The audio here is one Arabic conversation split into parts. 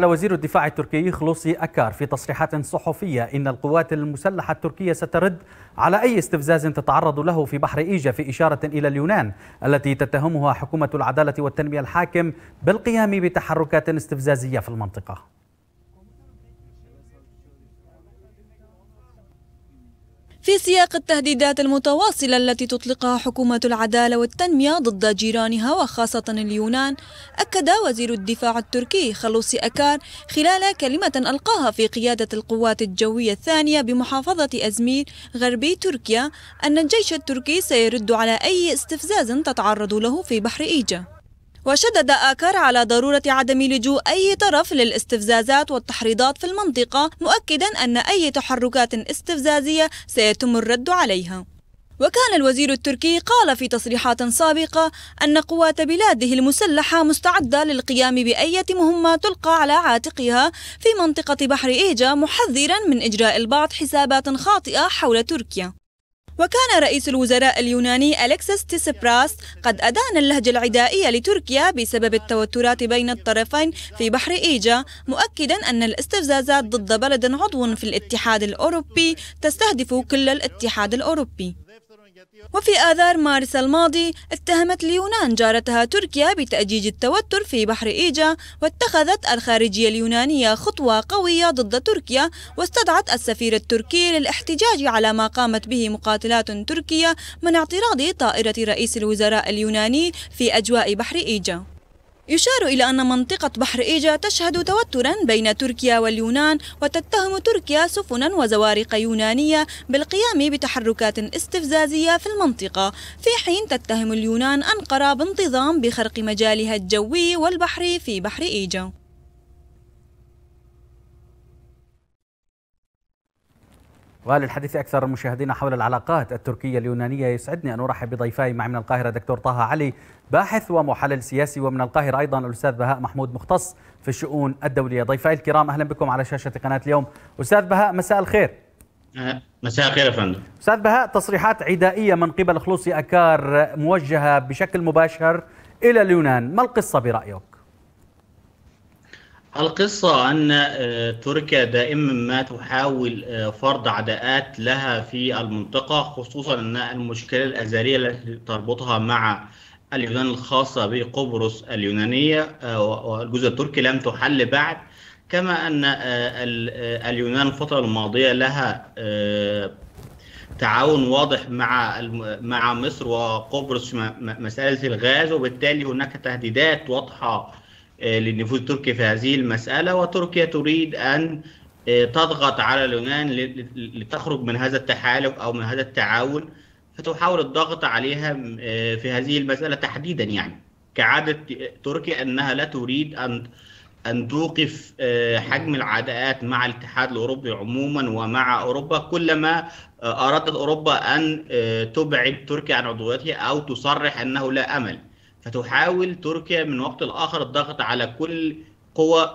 قال وزير الدفاع التركي خلوصي أكار في تصريحات صحفية إن القوات المسلحة التركية سترد على أي استفزاز تتعرض له في بحر إيجا في إشارة إلى اليونان التي تتهمها حكومة العدالة والتنمية الحاكم بالقيام بتحركات استفزازية في المنطقة. في سياق التهديدات المتواصلة التي تطلقها حكومة العدالة والتنمية ضد جيرانها وخاصة اليونان أكد وزير الدفاع التركي خلوصي أكار خلال كلمة ألقاها في قيادة القوات الجوية الثانية بمحافظة أزمير غربي تركيا أن الجيش التركي سيرد على أي استفزاز تتعرض له في بحر إيجا. وشدد آكر على ضرورة عدم لجوء أي طرف للاستفزازات والتحريضات في المنطقة مؤكدا أن أي تحركات استفزازية سيتم الرد عليها. وكان الوزير التركي قال في تصريحات سابقة أن قوات بلاده المسلحة مستعدة للقيام بأية مهمة تلقى على عاتقها في منطقة بحر إيجا محذرا من إجراء البعض حسابات خاطئة حول تركيا. وكان رئيس الوزراء اليوناني أليكسس تيسبراس قد أدان اللهجة العدائية لتركيا بسبب التوترات بين الطرفين في بحر إيجا مؤكدا أن الاستفزازات ضد بلد عضو في الاتحاد الأوروبي تستهدف كل الاتحاد الأوروبي. وفي آذار مارس الماضي اتهمت اليونان جارتها تركيا بتأجيج التوتر في بحر إيجا واتخذت الخارجية اليونانية خطوة قوية ضد تركيا واستدعت السفير التركي للاحتجاج على ما قامت به مقاتلات تركية من اعتراض طائرة رئيس الوزراء اليوناني في أجواء بحر إيجا. يشار إلى أن منطقة بحر إيجا تشهد توترا بين تركيا واليونان وتتهم تركيا سفنا وزوارق يونانية بالقيام بتحركات استفزازية في المنطقة. في حين تتهم اليونان أنقرة بانتظام بخرق مجالها الجوي والبحري في بحر إيجا. وللحديث أكثر مشاهدينا حول العلاقات التركية اليونانية. يسعدني أن أرحب بضيفي معي من القاهرة دكتور طه علي باحث ومحلل سياسي ومن القاهرة أيضا الأستاذ بهاء محمود مختص في الشؤون الدولية. ضيفي الكرام أهلا بكم على شاشة قناة اليوم. أستاذ بهاء مساء الخير. مساء الخير يا فندم. أستاذ بهاء تصريحات عدائية من قبل خلوصي أكار موجهة بشكل مباشر إلى اليونان. ما القصة برأيك؟ القصة أن أه، تركيا دائما ما تحاول أه، فرض عداءات لها في المنطقة خصوصا أن المشكلة الأزلية التي تربطها مع اليونان الخاصة بقبرص اليونانية والجزء التركي لم تحل بعد كما أن اليونان الفترة الماضية لها تعاون واضح مع مع مصر وقبرص مسألة الغاز وبالتالي هناك تهديدات واضحة للنفوذ التركي في هذه المسألة وتركيا تريد أن تضغط على اليونان لتخرج من هذا التحالف أو من هذا التعاون. فتحاول الضغط عليها في هذه المسألة تحديدا يعني. كعادة تركيا أنها لا تريد أن أن توقف حجم العداءات مع الاتحاد الأوروبي عموما ومع أوروبا كلما أرادت أوروبا أن تبعد تركيا عن عضويتها أو تصرح أنه لا أمل. فتحاول تركيا من وقت لآخر الضغط على كل قوى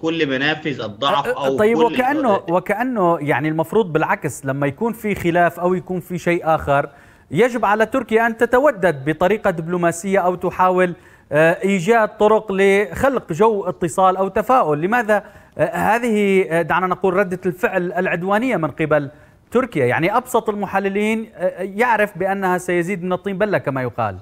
كل منافذ الضعف أو طيب كل وكأنه وكأنه يعني المفروض بالعكس لما يكون في خلاف أو يكون في شيء آخر يجب على تركيا أن تتودد بطريقة دبلوماسية أو تحاول إيجاد طرق لخلق جو اتصال أو تفاؤل. لماذا؟ هذه دعنا نقول ردة الفعل العدوانية من قبل تركيا. يعني أبسط المحللين يعرف بأنها سيزيد من الطين بلة كما يقال.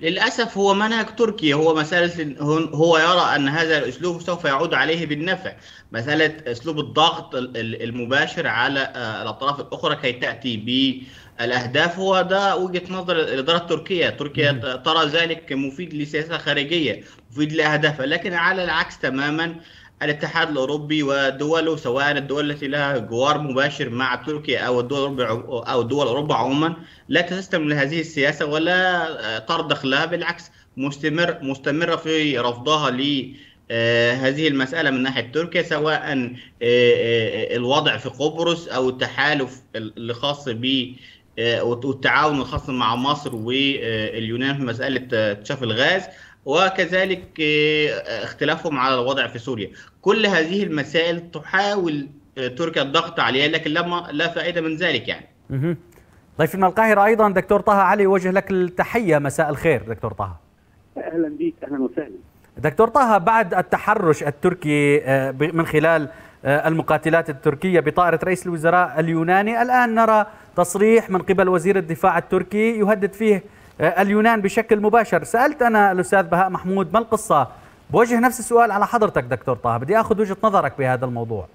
للأسف هو منهج تركيا هو مسألة هو يرى أن هذا الأسلوب سوف يعود عليه بالنفع. مسألة أسلوب الضغط المباشر على الأطراف الأخرى كي تأتي بالأهداف. هو ده وجهة نظر الإدارة التركية. تركيا ترى ذلك مفيد لسياسة خارجية مفيد لأهدافها لكن على العكس تماما الاتحاد الأوروبي ودوله سواء الدول التي لها جوار مباشر مع تركيا أو الدول أو دول اوروبا عموما لا تستسلم لهذه السياسة ولا ترضخ لها بالعكس مستمر مستمرة في رفضها ل هذه المسألة من ناحية تركيا سواء الوضع في قبرص أو التحالف الخاص ب والتعاون الخاص مع مصر واليونان في مسألة اكتشاف الغاز. وكذلك اختلافهم على الوضع في سوريا. كل هذه المسائل تحاول تركيا الضغط عليها لكن لما لا فائدة من ذلك يعني. ضيف من القاهره أيضا دكتور طه علي وجه لك التحية. مساء الخير دكتور طه. أهلا بك أهلا وسهلا. دكتور طه بعد التحرش التركي من خلال المقاتلات التركية بطائرة رئيس الوزراء اليوناني الآن نرى تصريح من قبل وزير الدفاع التركي يهدد فيه اليونان بشكل مباشر. سألت أنا الأستاذ بهاء محمود ما القصة؟ بوجه نفس السؤال على حضرتك دكتور طه. بدي أخذ وجهة نظرك بهذا الموضوع.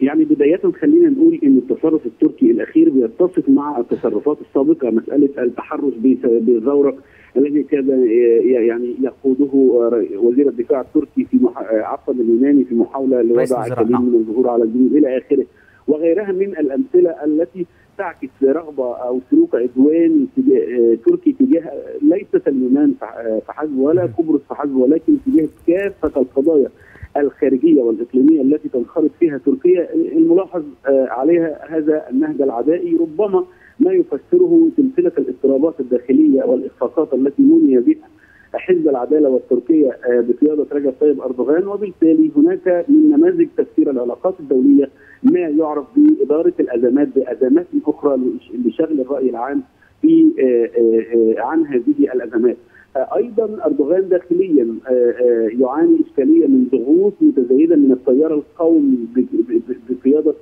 يعني بداية خلينا نقول إن التصرف التركي الأخير بيتفق مع التصرفات السابقة مسألة التحرش بالزورق الذي كان يعني يقوده وزير الدفاع التركي في عفوا اليوناني في محاولة لوضع كليل من الظهور على الجنوب إلى آخره وغيرها من الأمثلة التي تعكس رغبة أو سلوك عدواني تركي تجاه ليست اليونان فحسب ولا قبرص فحسب ولكن تجاه كافة القضايا الخارجية والإقليمية التي تنخرط فيها تركيا الملاحظ عليها هذا النهج العدائي. ربما ما يفسره سلسلة الاضطرابات الداخلية والإخفاقات التي مني بها حزب العدالة والتركية بقيادة رجب طيب أردوغان. وبالتالي هناك من نماذج تفسير العلاقات الدولية ما يعرف بإدارة الأزمات بأزمات أخرى لشغل الرأي العام في عن هذه الأزمات. أيضا أردوغان داخليا يعاني إشكالية من ضغوط متزايدة من التيار القومي بقيادة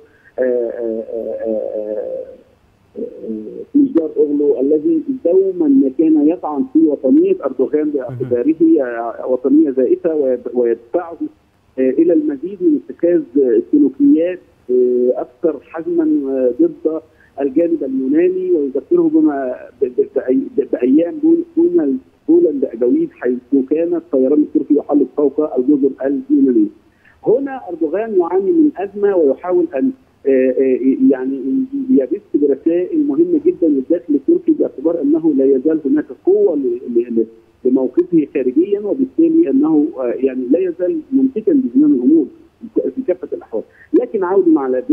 مجدار أوغلو الذي دوما ما كان يطعن في وطنية أردوغان باعتباره وطنية زائفة ويدفعه إلى المزيد من اتخاذ سلوكيات أكثر حزما ضد الجانب اليوناني ويذكره بما بأيام دون بولند اجاويد حيث كان الطيران التركي يحلق فوق الجزر اليونانيه. هنا أردوغان يعاني من أزمة ويحاول أن يعني يبث برسائل مهمة جدا للداخل التركي باعتبار أنه لا يزال هناك قوة لموقفه خارجيا وبالتالي أنه يعني لا يزال ممسكا بزمام الأمور في كافه الاحوال، لكن عودا على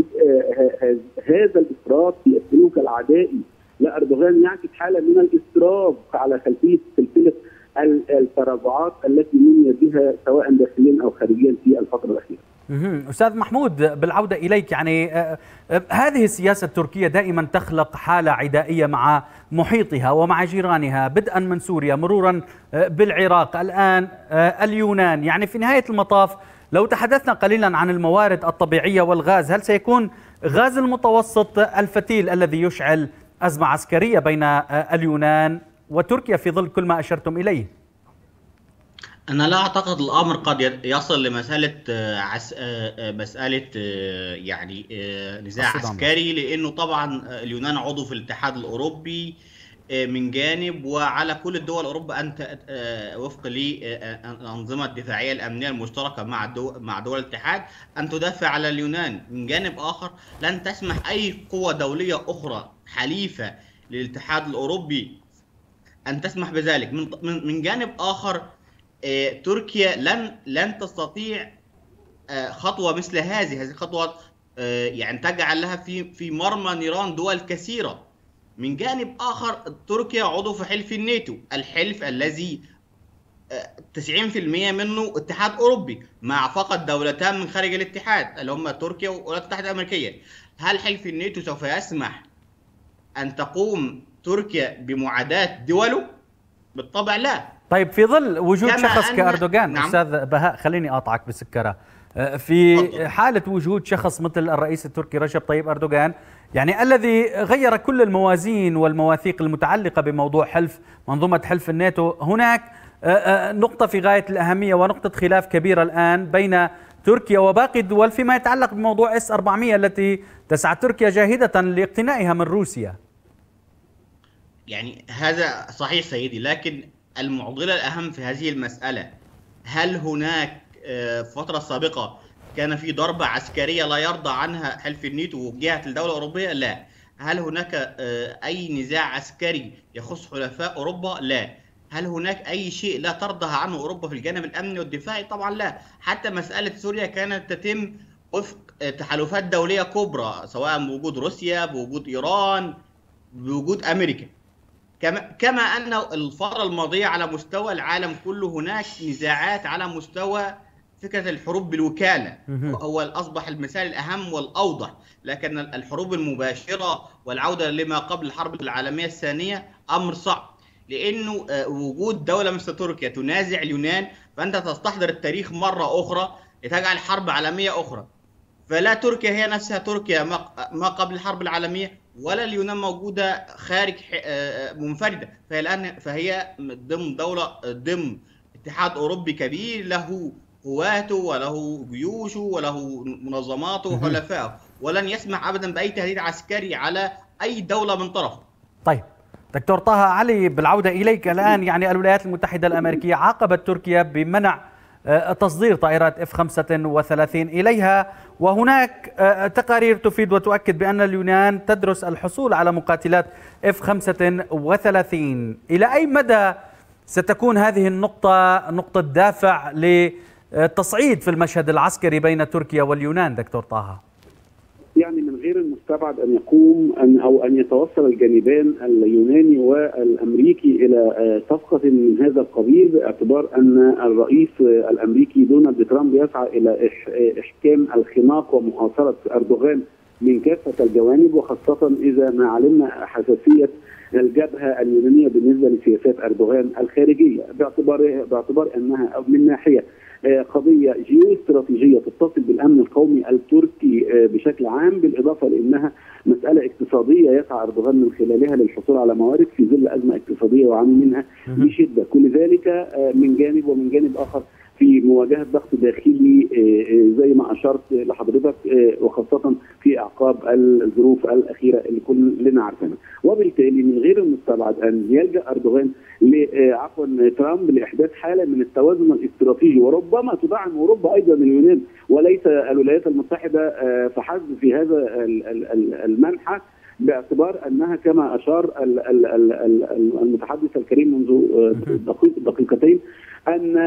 هذا الافراط في السلوك العدائي لاردوغان يعكس حالة من الاضطراب على خلفية سلسلة التراجعات التي مني بها سواء داخليا أو خارجيا في الفترة الأخيرة. أستاذ محمود بالعودة إليك يعني هذه السياسة التركية دائما تخلق حالة عدائية مع محيطها ومع جيرانها بدءا من سوريا مرورا بالعراق الآن اليونان. يعني في نهاية المطاف لو تحدثنا قليلا عن الموارد الطبيعية والغاز هل سيكون غاز المتوسط الفتيل الذي يشعل أزمة عسكرية بين اليونان وتركيا في ظل كل ما أشرتم إليه. أنا لا أعتقد الأمر قد يصل لمسألة عس... مسألة يعني نزاع عسكري لأنه طبعا اليونان عضو في الاتحاد الأوروبي من جانب وعلى كل الدول أوروبا أن وفق للأنظمة الدفاعية الأمنية المشتركة مع دول مع دول الاتحاد أن تدافع على اليونان. من جانب آخر لن تسمح أي قوة دولية أخرى حليفة للاتحاد الأوروبي أن تسمح بذلك. من من جانب آخر تركيا لن لن تستطيع خطوة مثل هذه. هذه خطوة يعني تجعل لها في في مرمى نيران دول كثيرة. من جانب آخر تركيا عضو في حلف الناتو. الحلف الذي 90% منه اتحاد أوروبي مع فقط دولتان من خارج الاتحاد اللي هم تركيا والولايات المتحدة الأمريكية. هل حلف الناتو سوف يسمح أن تقوم تركيا بمعاداة دوله؟ بالطبع لا. طيب في ظل وجود شخص كأردوغان نعم. أستاذ بهاء خليني أقطعك بسكره في حالة وجود شخص مثل الرئيس التركي رجب طيب أردوغان يعني الذي غير كل الموازين والمواثيق المتعلقة بموضوع حلف منظومة حلف الناتو هناك نقطة في غاية الأهمية ونقطة خلاف كبيرة الآن بين تركيا وباقي الدول فيما يتعلق بموضوع إس 400 التي تسعى تركيا جاهدة لاقتنائها من روسيا. يعني هذا صحيح سيدي لكن المعضلة الأهم في هذه المسألة هل هناك في الفترة السابقه كان في ضربة عسكرية لا يرضى عنها حلف الناتو وجهت الدولة الأوروبية؟ لا. هل هناك أي نزاع عسكري يخص حلفاء أوروبا؟ لا. هل هناك أي شيء لا ترضى عنه أوروبا في الجانب الأمني والدفاعي؟ طبعا لا. حتى مسألة سوريا كانت تتم وفق تحالفات دولية كبرى سواء بوجود روسيا، بوجود إيران، بوجود أمريكا. كما كما أن الفترة الماضية على مستوى العالم كله هناك نزاعات على مستوى فكرة الحروب بالوكالة. هو أصبح المثال الأهم والأوضح لكن الحروب المباشرة والعودة لما قبل الحرب العالمية الثانية أمر صعب لأنه وجود دولة مثل تركيا تنازع اليونان فأنت تستحضر التاريخ مرة أخرى لتجعل حرب عالمية أخرى. فلا تركيا هي نفسها تركيا ما قبل الحرب العالمية ولا اليونان موجودة خارج منفردة. فهي الآن فهي ضمن دولة ضمن اتحاد أوروبي كبير له قواته وله جيوشه وله منظماته وحلفائه ولن يسمح ابدا بأي تهديد عسكري على أي دولة من طرفه. طيب دكتور طه علي بالعودة إليك الآن يعني الولايات المتحدة الأمريكية عاقبت تركيا بمنع تصدير طائرات اف 35 إليها وهناك تقارير تفيد وتؤكد بأن اليونان تدرس الحصول على مقاتلات اف 35 إلى أي مدى ستكون هذه النقطة نقطة دافع للتصعيد في المشهد العسكري بين تركيا واليونان دكتور طه. يعني من غير المستبعد أن يقوم ان أو أن يتوصل الجانبان اليوناني والأمريكي إلى صفقة من هذا القبيل باعتبار أن الرئيس الأمريكي دونالد ترامب يسعى إلى إحكام الخناق ومحاصرة أردوغان من كافة الجوانب وخاصة إذا ما علمنا حساسية الجبهة اليونانية بالنسبة لسياسات أردوغان الخارجية باعتبار باعتبار أنها من ناحية قضية جيو استراتيجيه تتصل بالأمن القومي التركي بشكل عام بالإضافة لأنها مسألة اقتصادية يسعى أردوغان من خلالها للحصول على موارد في ظل أزمة اقتصادية وعاني منها بشدة، كل ذلك من جانب ومن جانب آخر في مواجهة ضغط داخلي زي ما أشرت لحضرتك وخاصة في أعقاب الظروف الأخيرة اللي كلنا عارفينها، وبالتالي من غير المستبعد أن يلجأ أردوغان عفوا ترامب لإحداث حالة من التوازن الاستراتيجي. وربما تدعم أوروبا أيضا اليونان وليس الولايات المتحدة فحسب في هذا المنحى باعتبار أنها كما أشار المتحدث الكريم منذ دقيقتين أن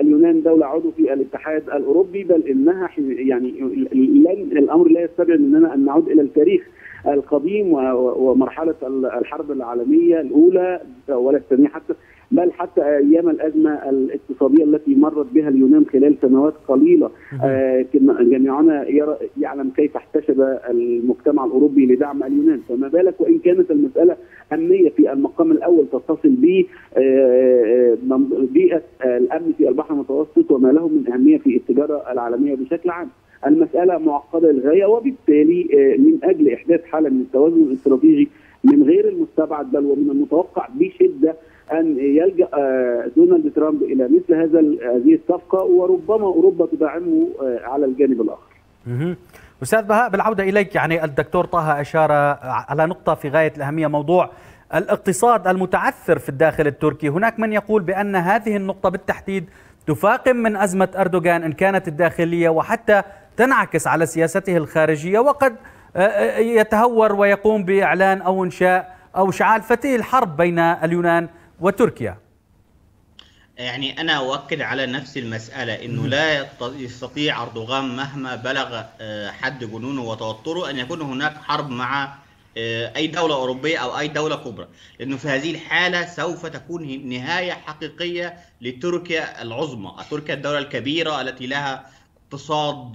اليونان دولة عضو في الاتحاد الأوروبي بل إنها يعني لن الأمر لا يستبعد مننا أن نعود إلى التاريخ القديم ومرحلة الحرب العالمية الأولى ولا الثانية حتى بل حتى أيام الأزمة الاقتصادية التي مرت بها اليونان خلال سنوات قليلة. آه جميعنا يعلم كيف احتشد المجتمع الأوروبي لدعم اليونان. فما بالك وإن كانت المسألة أمنية في المقام الأول تتصل ب بيئة الأمن في البحر المتوسط وما له من أهمية في التجارة العالمية بشكل عام. المسألة معقدة للغاية وبالتالي من أجل إحداث حالة من التوازن الاستراتيجي من غير المستبعد بل ومن المتوقع بشدة أن يلجأ دونالد ترامب إلى مثل هذا هذه الصفقة وربما أوروبا تدعمه على الجانب الآخر. أستاذ بهاء بالعودة إليك يعني الدكتور طه أشار على نقطة في غاية الأهمية موضوع الاقتصاد المتعثر في الداخل التركي، هناك من يقول بأن هذه النقطة بالتحديد تفاقم من أزمة أردوغان إن كانت الداخلية وحتى تنعكس على سياسته الخارجية وقد يتهور ويقوم بإعلان أو إنشاء أو اشعال فتيل الحرب بين اليونان وتركيا. يعني أنا أؤكد على نفس المسألة إنه لا يستطيع أردوغان مهما بلغ حد جنونه وتوتره أن يكون هناك حرب مع أي دولة أوروبية أو أي دولة كبرى. لأنه في هذه الحالة سوف تكون نهاية حقيقية لتركيا العظمى. تركيا الدولة الكبيرة التي لها اقتصاد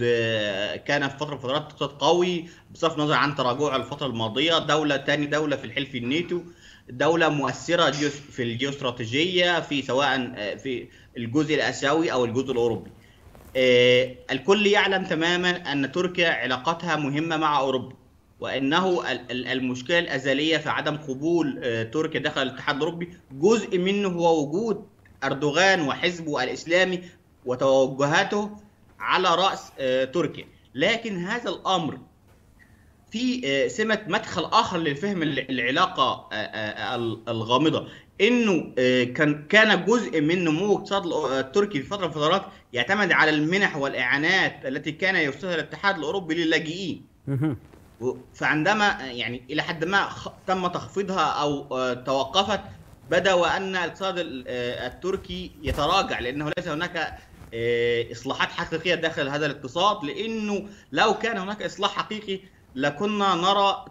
كان في فترة من الفترات اقتصاد قوي بصرف النظر عن تراجع الفترة الماضية. دولة ثاني دولة في الحلف الناتو. دولة مؤثرة في الجيوستراتيجية في سواء في الجزء الآسيوي أو الجزء الأوروبي. الكل يعلم تماما أن تركيا علاقتها مهمة مع أوروبا وأنه المشكلة الأزلية في عدم قبول تركيا داخل الاتحاد الأوروبي جزء منه هو وجود أردوغان وحزبه الإسلامي وتوجهاته على رأس تركيا لكن هذا الأمر في سمة مدخل آخر لفهم العلاقة الغامضة إنه كان كان جزء من نمو الاقتصاد التركي في فترة من الفترات يعتمد على المنح والإعانات التي كان يرسلها الاتحاد الأوروبي للاجئين. فعندما يعني إلى حد ما تم تخفيضها أو توقفت بدأ وأن الاقتصاد التركي يتراجع لأنه ليس هناك إصلاحات حقيقية داخل هذا الاقتصاد لأنه لو كان هناك إصلاح حقيقي لكنا نرى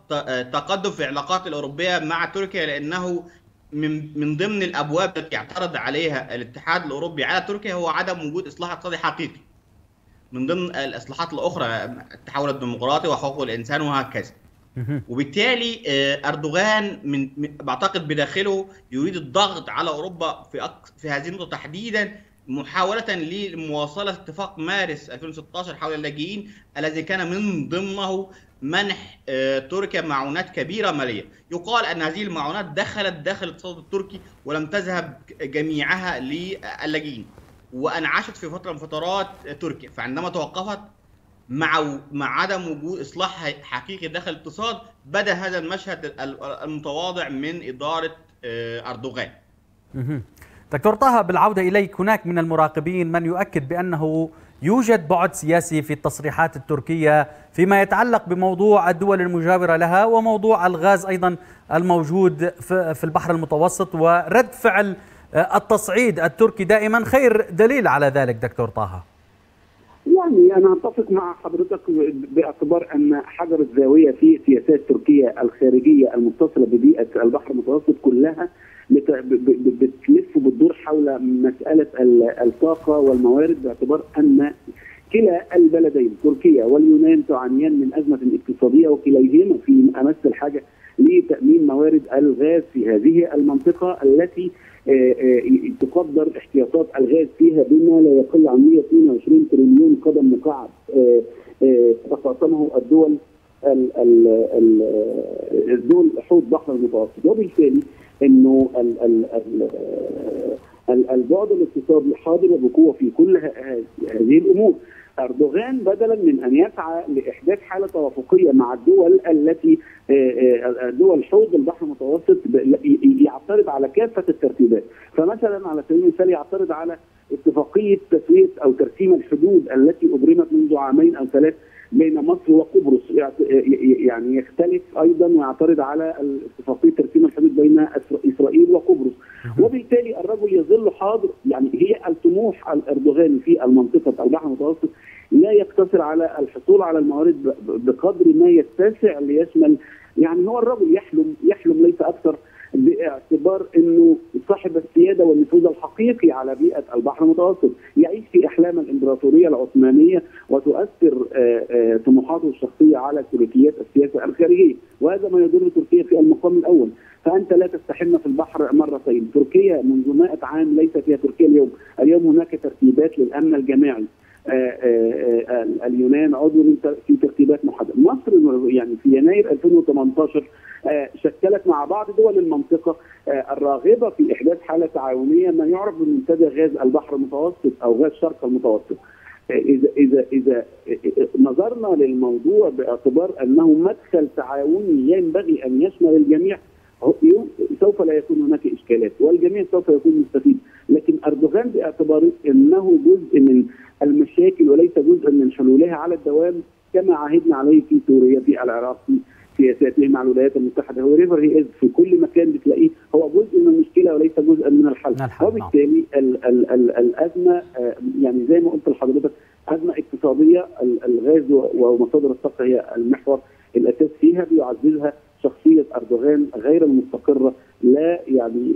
تقدم في العلاقات الأوروبية مع تركيا لأنه من من ضمن الأبواب التي اعترض عليها الاتحاد الأوروبي على تركيا هو عدم وجود إصلاح اقتصادي حقيقي. من ضمن الإصلاحات الأخرى التحول الديمقراطي وحقوق الإنسان وهكذا. وبالتالي أردوغان من بعتقد بداخله يريد الضغط على أوروبا في في هذه النقطة تحديدا محاولة لمواصلة اتفاق مارس 2016 حول اللاجئين الذي كان من ضمنه منح آه، تركيا معونات كبيرة مالية. يقال أن هذه المعونات دخلت داخل الاقتصاد التركي ولم تذهب جميعها للاجئين وأنعشت في فترة من فترات تركيا. فعندما توقفت مع مع عدم وجود إصلاح حقيقي داخل الاقتصاد بدا هذا المشهد المتواضع من إدارة آه، أردوغان. دكتور طه بالعودة إليك هناك من المراقبين من يؤكد بأنه يوجد بعد سياسي في التصريحات التركية فيما يتعلق بموضوع الدول المجاورة لها وموضوع الغاز أيضا الموجود في البحر المتوسط ورد فعل آه، التصعيد التركي دائما خير دليل على ذلك دكتور طه. يعني أنا أتفق مع حضرتك باعتبار أن حجر الزاوية في سياسات تركيا الخارجية المتصلة ببيئة البحر المتوسط كلها بتلف وبتدور حول مسألة الطاقة والموارد باعتبار أن كلا البلدين تركيا واليونان تعانيان من أزمة اقتصادية وكليهما في أمس الحاجة لتأمين موارد الغاز في هذه المنطقة التي آه، آه، تقدر احتياطات الغاز فيها بما لا يقل عن 122 تريليون قدم مكعب آه، تقاسمه الدول الدول حوض بحر المتوسط. وبالتالي إنه البعد الاقتصادي حاضر بقوة في كل هذه الأمور. أردوغان بدلا من أن يسعى لإحداث حالة توافقية مع الدول التي آه، آه، دول حوض البحر المتوسط يعترض على كافة الترتيبات، فمثلا على سبيل المثال يعترض على اتفاقية تسوية أو ترسيم الحدود التي ابرمت منذ عامين أو ثلاث بين مصر وقبرص. يعني يختلف أيضا ويعترض على اتفاقيه ترسيم الحدود بين إسرائيل وقبرص. وبالتالي الرجل يظل حاضر. يعني هي الطموح الأردوغاني في المنطقة البحر المتوسط لا يقتصر على الحصول على الموارد بقدر ما يتسع ليشمل يعني هو الرجل يحلم يحلم ليس أكثر باعتبار إنه صاحب السيادة والنفوذ الحقيقي على بيئة البحر المتوسط، يعيش في أحلام الإمبراطورية العثمانية وتؤثر آه، آه، طموحاته الشخصية على سلوكيات السياسة الخارجية، وهذا ما يضر تركيا في المقام الأول، فأنت لا تستحم في البحر مرتين، تركيا منذ 100 عام ليست هي تركيا اليوم، اليوم هناك ترتيبات للأمن الجماعي، اليونان عضو في ترتيبات محددة، مصر يعني في يناير 2018 آه، شكلت مع بعض دول المنطقة آه، الراغبة في إحداث حالة تعاونية ما يعرف بمنتدى غاز البحر المتوسط أو غاز شرق المتوسط. آه، اذا اذا إذا نظرنا للموضوع باعتبار أنه مدخل تعاوني ينبغي أن يشمل الجميع سوف لا يكون هناك إشكالات والجميع سوف يكون مستفيد لكن أردوغان باعتبار إنه جزء من المشاكل وليس جزء من حلولها على الدوام كما عهدنا عليه في سوريا في العراق في سياساته مع الولايات المتحدة. هو ريفر هي از في كل مكان بتلاقيه هو جزء من المشكلة وليس جزءا من الحل, الحل وبالتالي ال ال ال الأزمة آه، يعني زي ما قلت لحضرتك أزمة اقتصادية الغاز ومصادر الطاقة هي المحور الاساس فيها بيعززها شخصية أردوغان غير المستقرة لا يعني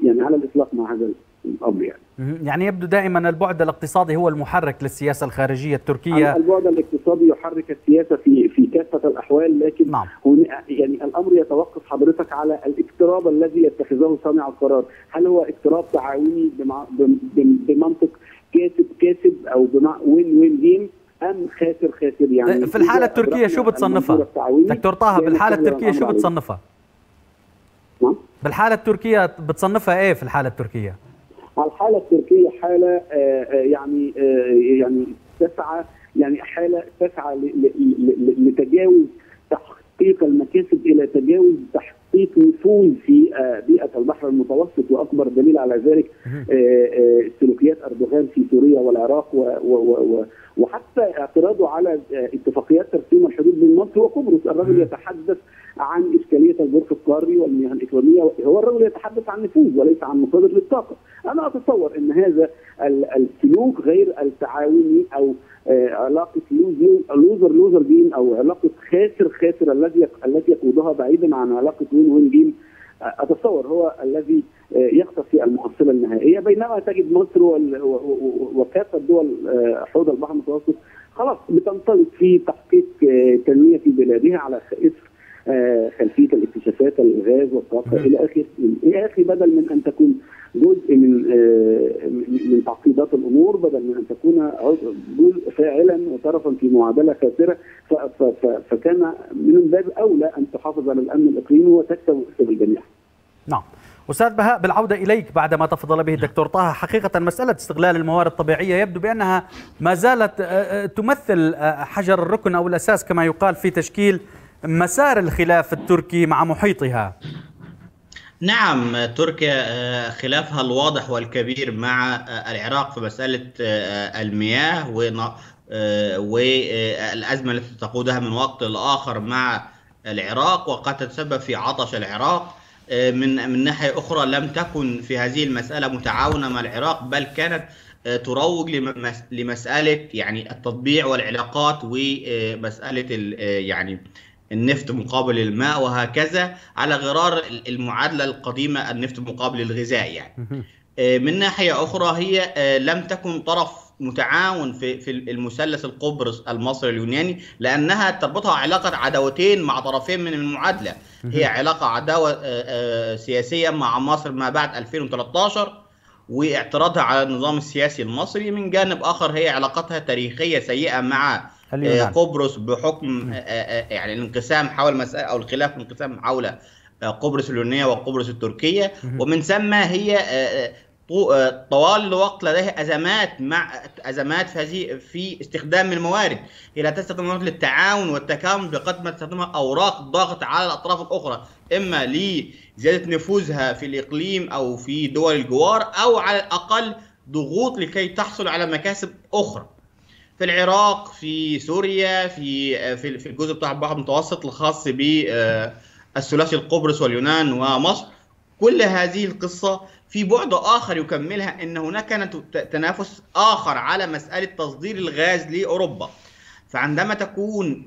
يعني على الإطلاق مع هذا الأمر يعني. يعني يبدو دائما البعد الاقتصادي هو المحرك للسياسة الخارجية التركية. البعد الاقتصادي يحرك السياسة في في كافة الأحوال لكن نعم. يعني الأمر يتوقف حضرتك على الاقتراب الذي يتخذه صانع القرار. هل هو اقتراب تعاوني بمنطق كاسب كاسب أو وين وين جيم أم خاسر خاسر يعني في الحالة التركية شو بتصنفها؟ دكتور طه بالحالة التركية شو بتصنفها؟ نعم؟ بالحالة التركية بتصنفها إيه في الحالة التركية؟ الحالة التركية حالة آه، آه، يعني آه، يعني تسعى يعني حالة تسعى لتجاوز تحقيق المكاسب إلى تجاوز تحقيق نفوذ في بيئة البحر المتوسط وأكبر دليل على ذلك سلوكيات أردوغان في سوريا والعراق وحتى اعتراضه على اتفاقيات ترسيم الحدود بين مصر وقبرص. الرجل يتحدث عن إشكالية الجرف القاري والمياه الاقليميه هو الرجل يتحدث عن نفوذ وليس عن مصادر للطاقة. أنا أتصور إن هذا السلوك غير التعاوني أو آه، علاقة loser loser game أو علاقة خاسر خاسر الذي التي يقودها بعيدا عن علاقة win win game. آه، أتصور هو الذي آه، يخطف في المحصلة النهائية. بينما تجد مصر وكافه دول حوض البحر المتوسط خلاص بتنطلق في تحقيق تنمية في بلادها على اثر خلفية الاكتشافات الغاز والطاقة إلى اخره يا أخي بدل من أن تكون جزء من من تعقيدات الأمور بدل من أن تكون جزء فاعلا وطرفا في معادلة خاسرة فكان من باب أولى أن تحافظ على الأمن الإقليمي وتكسب وتكسب الجميع. نعم. أستاذ بهاء بالعودة إليك بعد ما تفضل به الدكتور طه حقيقة مسألة استغلال الموارد الطبيعية يبدو بأنها ما زالت تمثل حجر الركن أو الأساس كما يقال في تشكيل مسار الخلاف التركي مع محيطها. نعم تركيا خلافها الواضح والكبير مع العراق في مسألة المياه والازمه التي تقودها من وقت لآخر مع العراق وقد تتسبب في عطش العراق. من من ناحية أخرى لم تكن في هذه المسألة متعاونة مع العراق بل كانت تروج لمسألة يعني التطبيع والعلاقات ومساله يعني النفط مقابل الماء وهكذا على غرار المعادلة القديمة النفط مقابل الغذاء يعني. من ناحية أخرى هي لم تكن طرف متعاون في في المثلث القبرص المصري اليوناني لأنها تربطها علاقة عداوتين مع طرفين من المعادلة. هي علاقة عداوة سياسية مع مصر ما بعد 2013 واعتراضها على النظام السياسي المصري. من جانب آخر هي علاقتها تاريخية سيئة مع اليونان. قبرص بحكم يعني الانقسام حول مسألة أو الخلاف الانقسام حول قبرص اليونانية وقبرص التركية. ومن ثم هي طوال الوقت لديها أزمات مع أزمات في هذه في استخدام الموارد. هي لا تستخدم الموارد للتعاون والتكامل بقدر ما تستخدمها أوراق ضغط على الأطراف الأخرى إما لزيادة نفوذها في الإقليم أو في دول الجوار أو على الأقل ضغوط لكي تحصل على مكاسب أخرى. في العراق في سوريا في في الجزء بتاع البحر المتوسط الخاص بالثلاثي القبرص واليونان ومصر. كل هذه القصة في بعد آخر يكملها إن هناك كان تنافس آخر على مسألة تصدير الغاز لأوروبا. فعندما تكون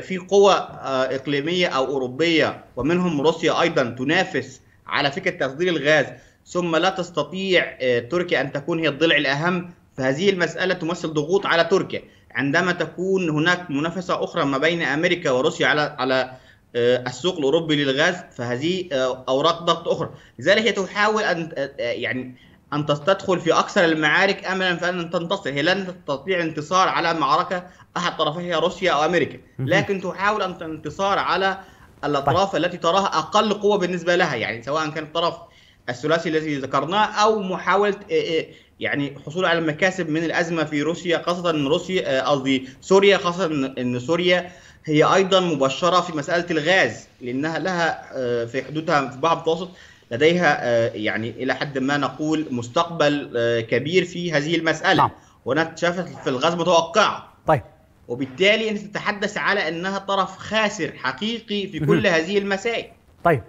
في قوى إقليمية أو أوروبية ومنهم روسيا أيضا تنافس على فكرة تصدير الغاز ثم لا تستطيع تركيا أن تكون هي الضلع الأهم فهذه المسألة تمثل ضغوط على تركيا. عندما تكون هناك منافسة أخرى ما بين أمريكا وروسيا على على السوق الأوروبي للغاز فهذه أوراق ضغط أخرى. لذلك هي تحاول أن يعني أن تستدخل في أكثر المعارك أملا في أن تنتصر. هي لن تستطيع الانتصار على معركة أحد طرفيها روسيا أو أمريكا. لكن تحاول أن الانتصار على الأطراف التي تراها أقل قوة بالنسبة لها يعني سواء كان الطرف الثلاثي الذي ذكرناه أو محاولة يعني حصول على مكاسب من الأزمة في روسيا خاصة إن روسيا قصدي سوريا خاصة ان سوريا هي أيضا مبشرة في مسألة الغاز لأنها لها في حدودها في البحر المتوسط لديها يعني إلى حد ما نقول مستقبل كبير في هذه المسألة. نعم. هناك شافت في الغاز متوقعة. طيب. وبالتالي أنت تتحدث على إنها طرف خاسر حقيقي في كل هذه المسائل. طيب.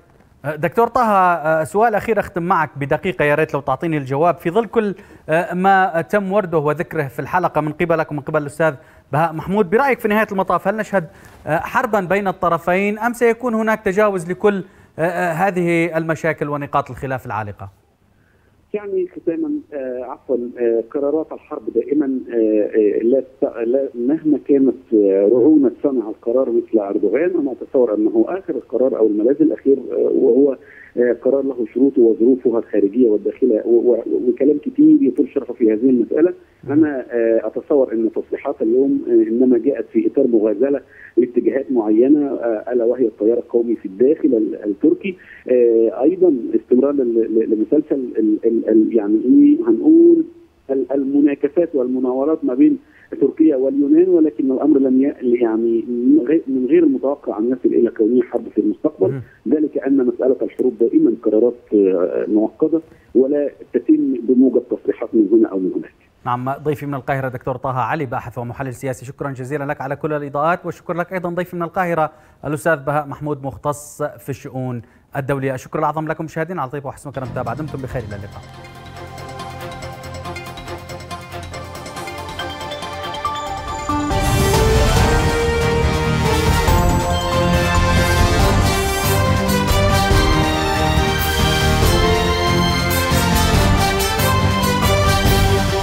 دكتور طه سؤال أخير أختم معك بدقيقة يا ريت لو تعطيني الجواب في ظل كل ما تم ورده وذكره في الحلقة من قبلك ومن قبل الأستاذ بهاء محمود برأيك في نهاية المطاف هل نشهد حربا بين الطرفين أم سيكون هناك تجاوز لكل هذه المشاكل ونقاط الخلاف العالقة؟ يعني ختاما آه عفوا آه قرارات الحرب دائما آه لا, مهما كانت رعونه صانع القرار مثل أردوغان أنا أتصور أنه آخر القرار أو الملاذ الأخير وهو قرار له شروطه وظروفها الخارجية والداخلية وكلام كتير يطول شرحه في هذه المسألة. أنا أتصور إن تصريحات اليوم إنما جاءت في إطار مغازلة لاتجاهات معينة ألا وهي التيار القومي في الداخل التركي. أيضا استمرار لمسلسل يعني إيه هنقول المناكفات والمناورات ما بين تركيا واليونان ولكن الأمر لم يعني من غير المتوقع أن يصل إلى كونيه حرب في المستقبل. ذلك أن مسألة الحروب دائما قرارات معقدة ولا تتم بموجب تصريحات من هنا أو من هناك. نعم ضيفي من القاهرة دكتور طه علي باحث ومحلل سياسي. شكرا جزيلا لك على كل الإضاءات والشكر لك أيضا ضيفي من القاهرة الأستاذ بهاء محمود مختص في الشؤون الدولية. الشكر الأعظم لكم مشاهدينا على طيب وحسن تابع دمتم بخير إلى اللقاء.